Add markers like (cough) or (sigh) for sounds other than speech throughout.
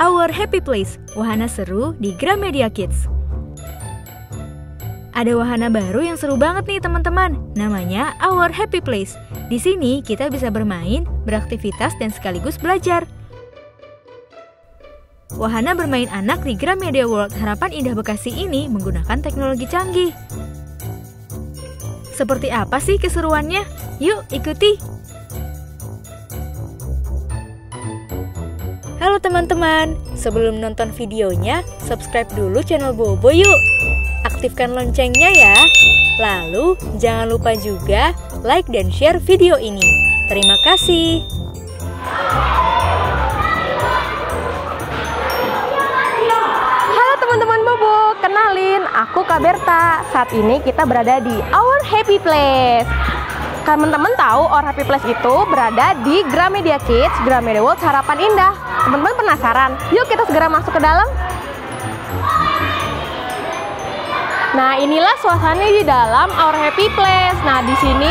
Our Happy Place, wahana seru di Gramedia Kids. Ada wahana baru yang seru banget nih teman-teman, namanya Our Happy Place. Di sini kita bisa bermain, beraktivitas, dan sekaligus belajar. Wahana bermain anak di Gramedia World Harapan Indah Bekasi ini menggunakan teknologi canggih. Seperti apa sih keseruannya? Yuk ikuti! Halo teman-teman, sebelum nonton videonya, subscribe dulu channel Bobo yuk. Aktifkan loncengnya ya. Lalu, jangan lupa juga like dan share video ini. Terima kasih. Halo teman-teman Bobo, kenalin aku Kak Berta. Saat ini kita berada di Our Happy Place. Teman-teman tahu Our Happy Place itu berada di Gramedia Kids, Gramedia World Harapan Indah. Teman-teman penasaran? Yuk kita segera masuk ke dalam. Nah, inilah suasana di dalam Our Happy Place. Nah, di sini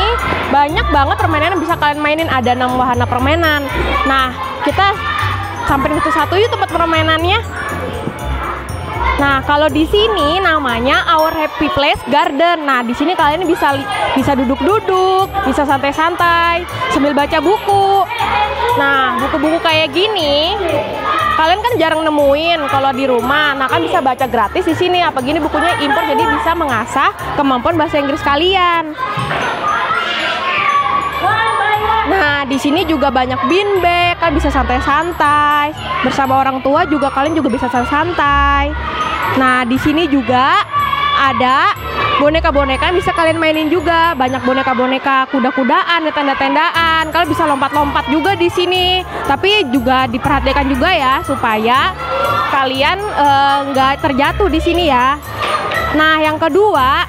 banyak banget permainan yang bisa kalian mainin. Ada enam wahana permainan. Nah, kita sampai satu-satu yuk tempat permainannya. Nah, kalau di sini namanya Our Happy Place Garden. Nah, di sini kalian bisa bisa duduk-duduk, bisa santai-santai sambil baca buku. Nah, buku-buku kayak gini kalian kan jarang nemuin kalau di rumah. Nah, kan bisa baca gratis di sini. Apa gini bukunya impor jadi bisa mengasah kemampuan bahasa Inggris kalian. Nah, di sini juga banyak beanbag, kan bisa santai-santai. Bersama orang tua juga kalian juga bisa santai-santai. Nah, di sini juga ada boneka-boneka bisa kalian mainin juga. Banyak boneka-boneka kuda-kudaan, tenda-tendaan. Kalian bisa lompat-lompat juga di sini. Tapi juga diperhatikan juga ya supaya kalian eh, nggak uh, terjatuh di sini ya. Nah, yang kedua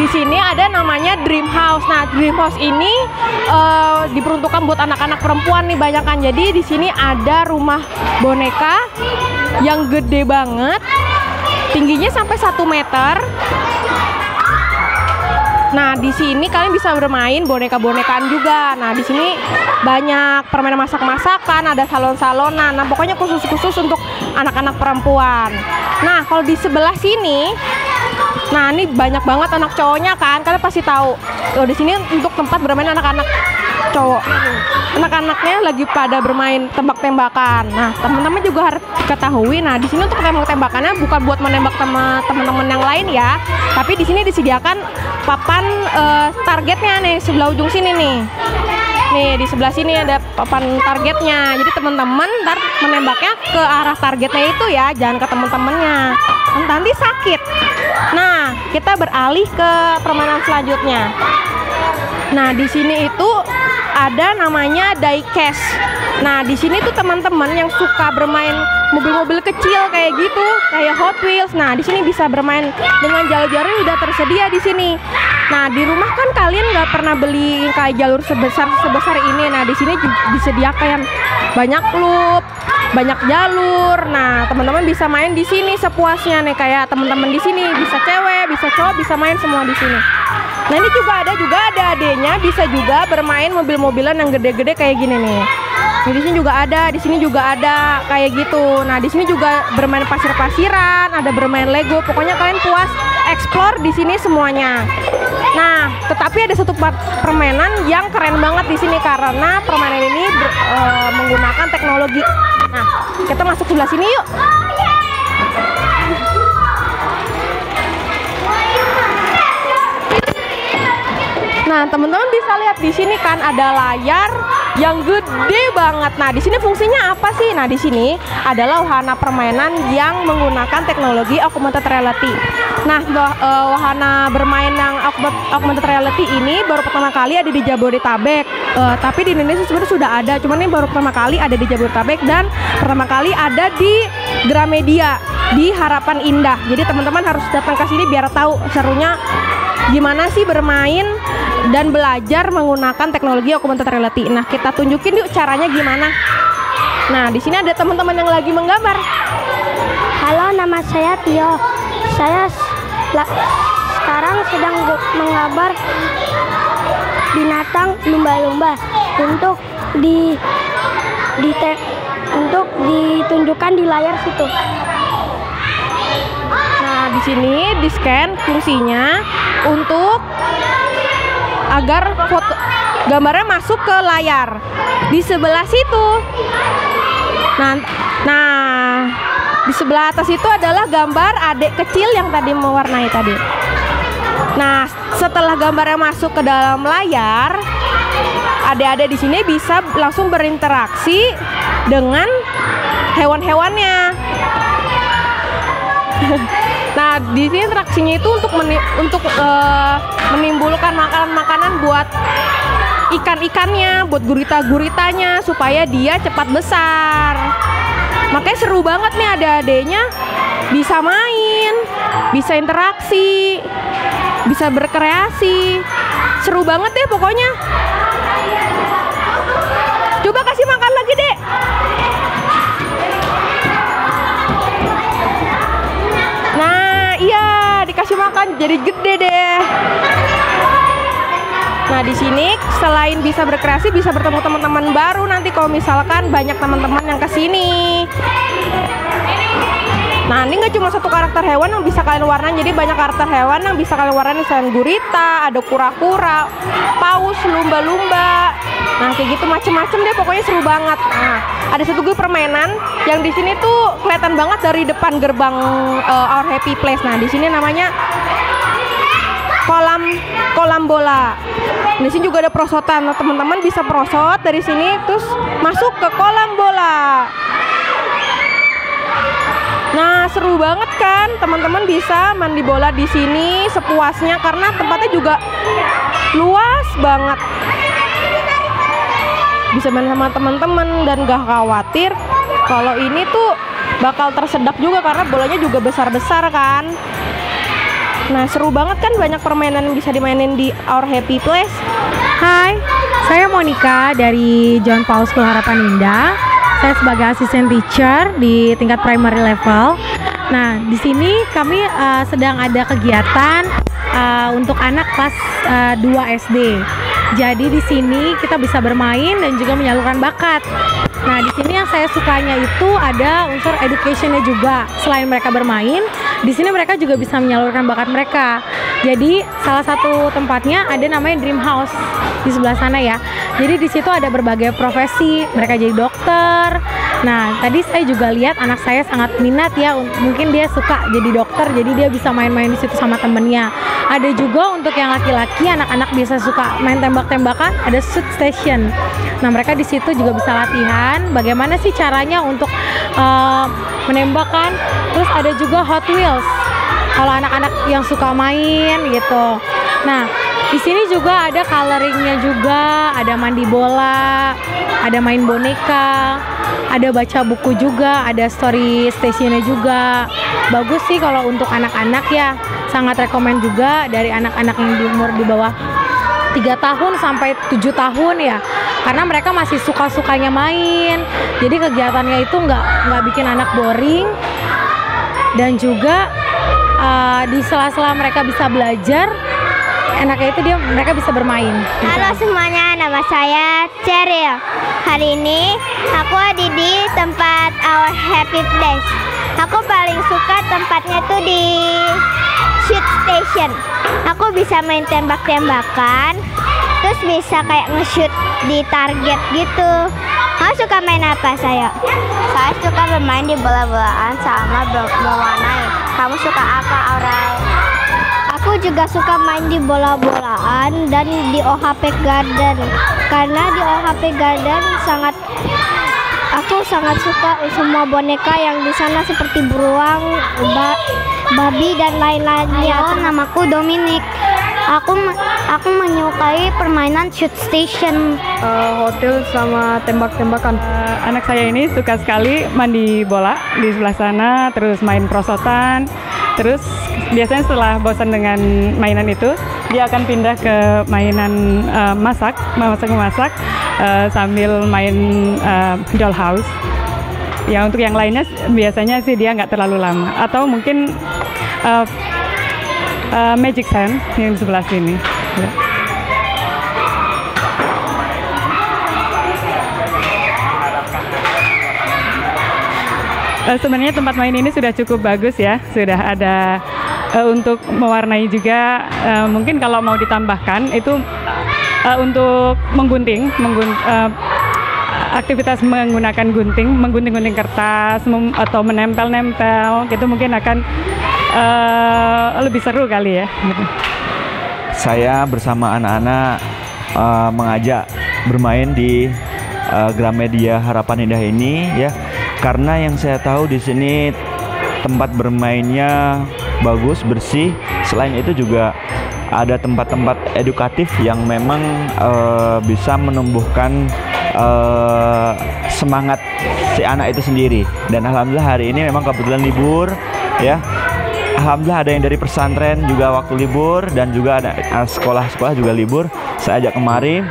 di sini ada namanya Dream House. Nah, Dream House ini uh, diperuntukkan buat anak-anak perempuan nih banyak kan. Jadi di sini ada rumah boneka yang gede banget, tingginya sampai satu meter. Nah, di sini kalian bisa bermain boneka-bonekaan juga. Nah, di sini banyak permainan masak-masakan, ada salon-salonan. Nah, pokoknya khusus-khusus untuk anak-anak perempuan. Nah, kalau di sebelah sini Nah, ini banyak banget anak cowoknya kan. Kalian pasti tahu. Tuh di sini untuk tempat bermain anak-anak cowok. Anak-anaknya lagi pada bermain tembak-tembakan. Nah, teman-teman juga harus ketahui. Nah, di sini untuk tembak-tembakannya bukan buat menembak teman-teman yang lain ya, tapi di sini disediakan papan uh, targetnya nih sebelah ujung sini nih. Nih di sebelah sini ada papan targetnya. Jadi teman-teman ntar menembaknya ke arah targetnya itu ya, jangan ke teman-temannya. Nanti sakit. Nah, kita beralih ke permainan selanjutnya. Nah, di sini itu ada namanya diecast. Nah, di sini tuh teman-teman yang suka bermain mobil-mobil kecil kayak gitu, kayak Hot Wheels. Nah, di sini bisa bermain dengan jalur-jalur udah tersedia di sini. Nah, di rumah kan kalian nggak pernah beli kayak jalur sebesar sebesar ini. Nah, di sini disediakan banyak loop, banyak jalur. Nah, teman-teman bisa main di sini sepuasnya nih kayak teman-teman di sini bisa cewek, bisa cowok, bisa main semua di sini. Nah, ini juga ada juga ada adanya bisa juga bermain mobil-mobilan yang gede-gede kayak gini nih. Nah, di sini juga ada, di sini juga ada kayak gitu. Nah, di sini juga bermain pasir-pasiran, ada bermain Lego. Pokoknya kalian puas explore di sini semuanya. Nah, tetapi ada satu permainan yang keren banget di sini karena permainan ini ber, e, menggunakan teknologi. Nah, kita masuk sebelah sini yuk. Nah, teman-teman bisa lihat di sini kan ada layar yang gede banget. Nah, di sini fungsinya apa sih? Nah, di sini adalah wahana permainan yang menggunakan teknologi augmented reality. Nah, eh, wahana bermain yang augmented reality ini baru pertama kali ada di Jabodetabek. Uh, tapi di Indonesia sebenarnya sudah ada, cuman ini baru pertama kali ada di Jabodetabek dan pertama kali ada di Gramedia di Harapan Indah. Jadi teman-teman harus datang ke sini biar tahu serunya gimana sih bermain dan belajar menggunakan teknologi augmented reality. Nah, kita tunjukin yuk caranya gimana. Nah, di sini ada teman-teman yang lagi menggambar. Halo, nama saya Tio. Saya sekarang sedang menggambar binatang lumba-lumba untuk di di untuk ditunjukkan di layar situ. Di sini di scan fungsinya untuk agar foto gambarnya masuk ke layar. Di sebelah situ. Nah, nah di sebelah atas itu adalah gambar adik kecil yang tadi mewarnai tadi. Nah, setelah gambarnya masuk ke dalam layar, adik-adik di sini bisa langsung berinteraksi dengan hewan-hewannya. (laughs) nah, di sini interaksinya itu untuk meni untuk uh, menimbulkan makanan-makanan buat ikan-ikannya, buat gurita-guritanya supaya dia cepat besar. Makanya seru banget nih ada adiknya bisa main, bisa interaksi, bisa berkreasi. Seru banget deh pokoknya. Coba kasih jadi gede deh. Nah, di sini selain bisa berkreasi, bisa bertemu teman-teman baru nanti kalau misalkan banyak teman-teman yang ke sini. Nah, ini nggak cuma satu karakter hewan yang bisa kalian warnain, jadi banyak karakter hewan yang bisa kalian warnain misalnya gurita, ada kura-kura, paus, lumba-lumba. Nah, kayak gitu macem-macem deh, pokoknya seru banget. Nah, ada satu gue permainan yang di sini tuh kelihatan banget dari depan gerbang uh, Our Happy Place. Nah, di sini namanya kolam kolam bola. Di sini juga ada prosotan. Nah, teman-teman bisa prosot dari sini terus masuk ke kolam bola. Nah, seru banget kan? Teman-teman bisa mandi bola di sini sepuasnya karena tempatnya juga luas banget. Bisa main sama teman-teman dan gak khawatir kalau ini tuh bakal tersedak juga karena bolanya juga besar-besar kan. Nah, seru banget kan banyak permainan yang bisa dimainin di Our Happy Place. Hai, saya Monica dari John Paul School Harapan Indah. Saya sebagai asisten teacher di tingkat primary level. Nah, di sini kami uh, sedang ada kegiatan uh, untuk anak kelas uh, 2 SD. Jadi di sini kita bisa bermain dan juga menyalurkan bakat. Nah, di sini yang saya sukanya itu ada unsur educationnya juga. Selain mereka bermain, di sini mereka juga bisa menyalurkan bakat mereka. Jadi salah satu tempatnya ada namanya Dream House di sebelah sana ya. Jadi di situ ada berbagai profesi. Mereka jadi dokter. Nah, tadi saya juga lihat anak saya sangat minat ya. Mungkin dia suka jadi dokter, jadi dia bisa main-main di situ sama temennya. Ada juga untuk yang laki-laki, anak-anak bisa suka main tembak-tembakan. Ada shoot station. Nah, mereka di situ juga bisa latihan. Bagaimana sih caranya untuk uh, menembakkan? Terus ada juga Hot Wheels. Kalau anak-anak yang suka main gitu. Nah, di sini juga ada coloringnya juga, ada mandi bola, ada main boneka, ada baca buku juga, ada story stationnya juga. Bagus sih kalau untuk anak-anak ya, sangat rekomend juga dari anak-anak yang di umur di bawah 3 tahun sampai 7 tahun ya. Karena mereka masih suka-sukanya main. Jadi kegiatannya itu nggak nggak bikin anak boring. Dan juga uh, di sela-sela mereka bisa belajar enaknya itu dia mereka bisa bermain. Halo semuanya, nama saya Cheryl. Hari ini aku ada di tempat Our Happy Place. Aku paling suka tempatnya tuh di shoot station. Aku bisa main tembak-tembakan, terus bisa kayak nge-shoot di target gitu. Kamu suka main apa saya? Saya suka bermain di bola-bolaan sama mewarnai. Kamu suka apa Aurel? Aku juga suka main di bola-bolaan dan di OHP Garden karena di OHP Garden sangat aku sangat suka semua boneka yang di sana seperti beruang, ba babi dan lain-lainnya. Halo, namaku Dominic. Aku aku menyukai permainan shoot station. Uh, hotel sama tembak-tembakan. Uh, anak saya ini suka sekali mandi bola di sebelah sana, terus main prosotan, terus biasanya setelah bosan dengan mainan itu dia akan pindah ke mainan uh, masak masak memasak uh, sambil main uh, dollhouse. Ya untuk yang lainnya biasanya sih dia nggak terlalu lama. Atau mungkin uh, uh, magic sand yang di sebelah sini. Ya. Eh, sebenarnya tempat main ini sudah cukup bagus ya, sudah ada uh, untuk mewarnai juga. Uh, mungkin kalau mau ditambahkan itu uh, untuk menggunting, menggun, uh, aktivitas menggunakan gunting, menggunting-gunting kertas atau menempel-nempel, gitu mungkin akan uh, lebih seru kali ya. Gitu. Saya bersama anak-anak uh, mengajak bermain di uh, Gramedia Harapan Indah ini ya karena yang saya tahu di sini tempat bermainnya bagus bersih selain itu juga ada tempat-tempat edukatif yang memang uh, bisa menumbuhkan uh, semangat si anak itu sendiri dan alhamdulillah hari ini memang kebetulan libur ya Alhamdulillah ada yang dari pesantren juga waktu libur dan juga ada sekolah-sekolah juga libur. Saya ajak kemari.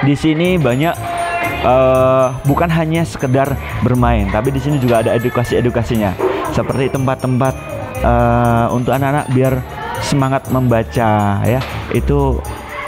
Di sini banyak uh, bukan hanya sekedar bermain, tapi di sini juga ada edukasi-edukasinya, seperti tempat-tempat uh, untuk anak-anak biar semangat membaca ya. Itu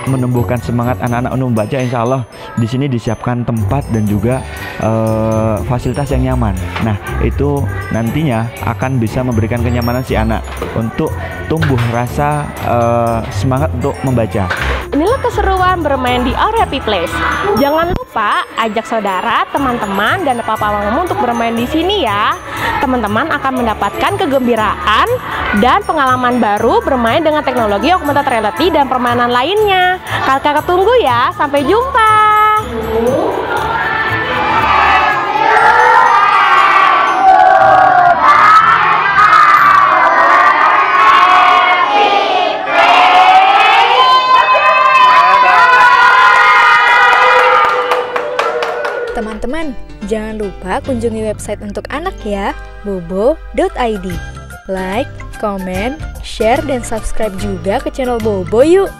menumbuhkan semangat anak-anak untuk membaca insya Allah di sini disiapkan tempat dan juga uh, fasilitas yang nyaman. Nah itu nantinya akan bisa memberikan kenyamanan si anak untuk tumbuh rasa uh, semangat untuk membaca Inilah keseruan bermain di Our Happy Place. Jangan lupa ajak saudara, teman-teman, dan papa mamamu untuk bermain di sini ya. Teman-teman akan mendapatkan kegembiraan dan pengalaman baru bermain dengan teknologi augmented reality dan permainan lainnya. Kakak tunggu ya. Sampai jumpa. Teman-teman, jangan lupa kunjungi website untuk anak ya, bobo.id. Like, comment, share, dan subscribe juga ke channel Bobo yuk!